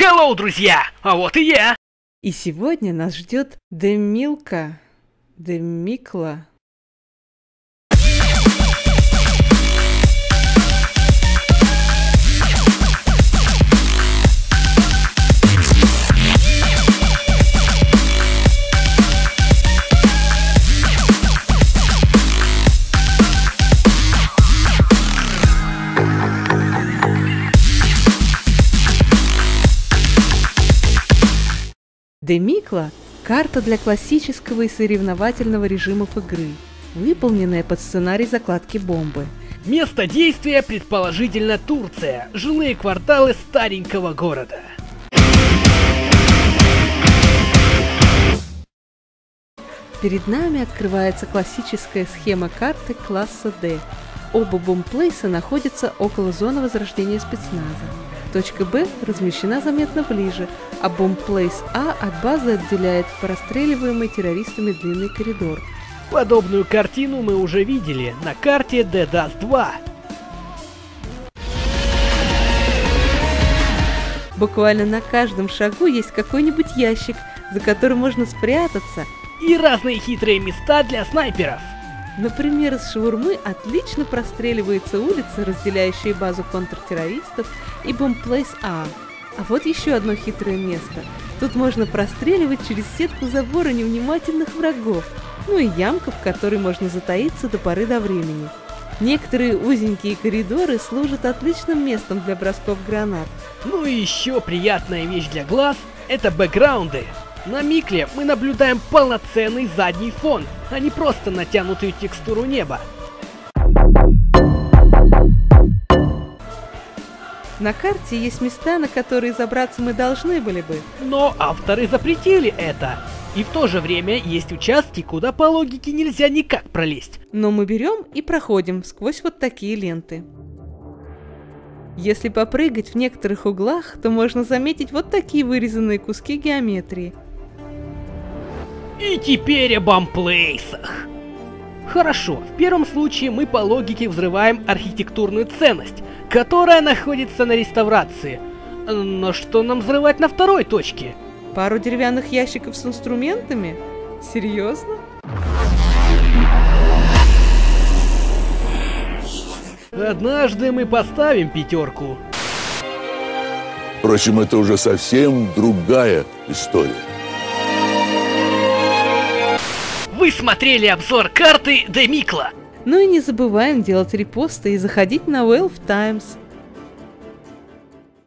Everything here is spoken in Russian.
Hello, друзья! А вот и я! И сегодня нас ждет Демилка. Демикла. Демикла – карта для классического и соревновательного режимов игры, выполненная под сценарий закладки бомбы. Место действия предположительно Турция, жилые кварталы старенького города. Перед нами открывается классическая схема карты класса D. Оба бомбплейса находятся около зоны возрождения спецназа. Точка Б размещена заметно ближе, а бомбплейс А от базы отделяет простреливаемый террористами длинный коридор. Подобную картину мы уже видели на карте DDoS 2. Буквально на каждом шагу есть какой-нибудь ящик, за которым можно спрятаться. И разные хитрые места для снайперов. Например, из шаурмы отлично простреливается улица, разделяющая базу контртеррористов и бомбплейс А. А вот еще одно хитрое место. Тут можно простреливать через сетку забора невнимательных врагов. Ну и ямка, в которой можно затаиться до поры до времени. Некоторые узенькие коридоры служат отличным местом для бросков гранат. Ну и еще приятная вещь для глаз – это бэкграунды. На Микле мы наблюдаем полноценный задний фон, а не просто натянутую текстуру неба. На карте есть места, на которые забраться мы должны были бы. Но авторы запретили это. И в то же время есть участки, куда по логике нельзя никак пролезть. Но мы берем и проходим сквозь вот такие ленты. Если попрыгать в некоторых углах, то можно заметить вот такие вырезанные куски геометрии. И теперь о бамплейсах. Хорошо, в первом случае мы по логике взрываем архитектурную ценность, которая находится на реставрации. Но что нам взрывать на второй точке? Пару деревянных ящиков с инструментами? Серьезно? Однажды мы поставим пятерку. Впрочем, это уже совсем другая история. Смотрели обзор карты Демикла. Ну и не забываем делать репосты и заходить на Wealth Times.